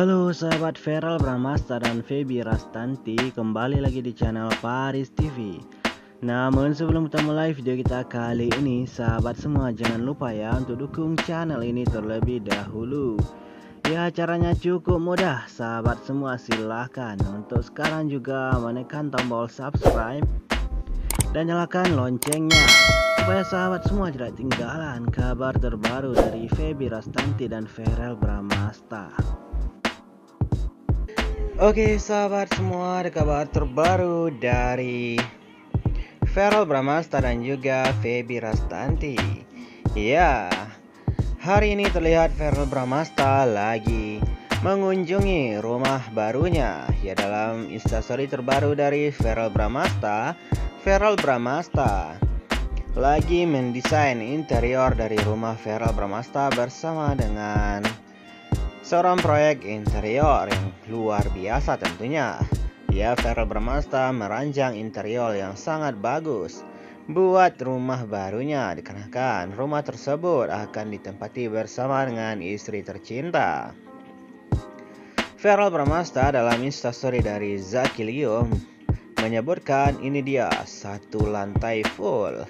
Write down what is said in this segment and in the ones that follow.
Halo sahabat Feral Bramasta dan Feby Rastanti Kembali lagi di channel Paris TV Namun sebelum kita mulai video kita kali ini Sahabat semua jangan lupa ya untuk dukung channel ini terlebih dahulu. Ya caranya cukup mudah Sahabat semua silahkan Untuk sekarang juga menekan tombol subscribe Dan nyalakan loncengnya Supaya sahabat semua tidak tinggalan kabar terbaru dari Feby Rastanti dan Feral Bramasta Oke sahabat semua ada kabar terbaru dari Feral Bramasta dan juga Feby Rastanti. Ya hari ini terlihat Feral Bramasta lagi mengunjungi rumah barunya. Ya dalam instastory terbaru dari Feral Bramasta Feral Bramasta lagi mendesain interior dari rumah Feral Bramasta bersama dengan Seorang proyek interior yang luar biasa tentunya. Ya, Feral Bramasta merancang interior yang sangat bagus buat rumah barunya dikarenakan rumah tersebut akan ditempati bersama dengan istri tercinta. Feral Bramasta dalam instastory dari Zaki Leo menyebutkan ini dia satu lantai full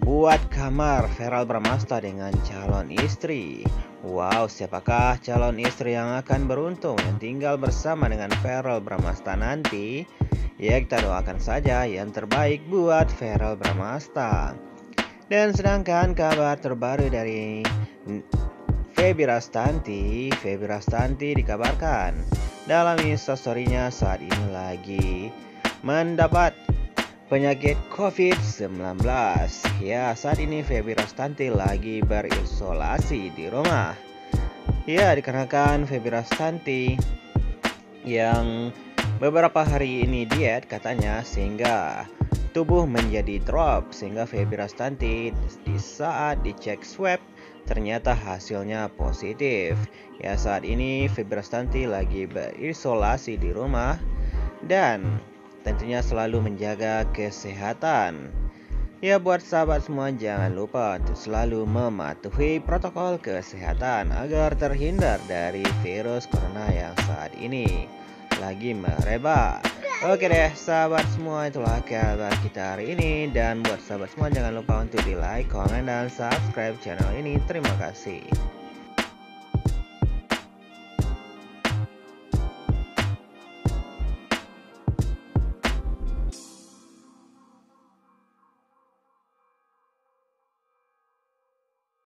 buat kamar Feral Bramasta dengan calon istri. Wow, siapakah calon istri yang akan beruntung yang tinggal bersama dengan Feral Bramasta nanti? Ya, kita doakan saja yang terbaik buat Feral Bramasta. Dan sedangkan kabar terbaru dari Feby Rastanti, Feby Rastanti dikabarkan dalam instastorynya saat ini lagi mendapat penyakit COVID-19. Ya, saat ini Feby Rastanti lagi berisolasi di rumah. Ya, dikarenakan Feby Rastanti yang beberapa hari ini diet katanya sehingga tubuh menjadi drop sehingga Feby Rastanti di saat dicek swab ternyata hasilnya positif. Ya, saat ini Feby Rastanti lagi berisolasi di rumah dan tentunya selalu menjaga kesehatan. Ya buat sahabat semua jangan lupa untuk selalu mematuhi protokol kesehatan agar terhindar dari virus corona yang saat ini lagi merebak. Oke deh sahabat semua itulah kabar kita hari ini dan buat sahabat semua jangan lupa untuk di like, komen, dan subscribe channel ini. Terima kasih.